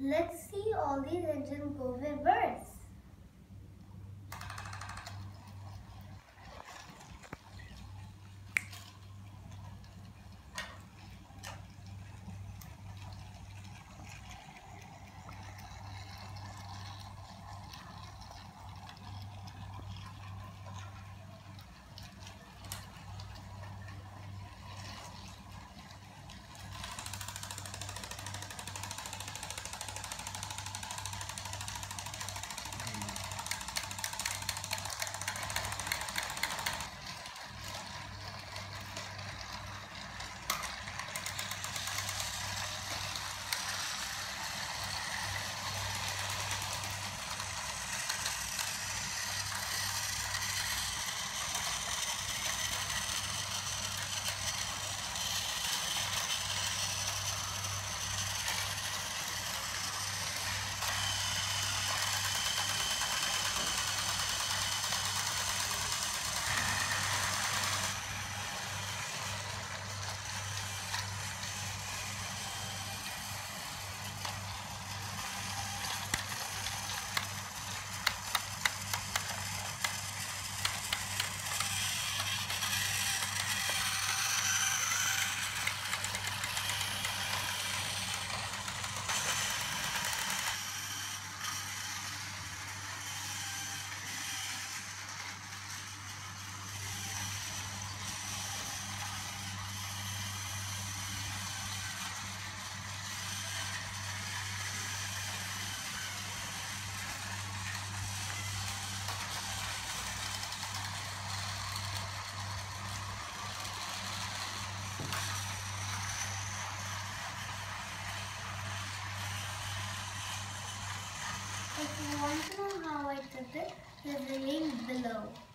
Let's see all these engines go with If you want to know how I did it, there's a link below.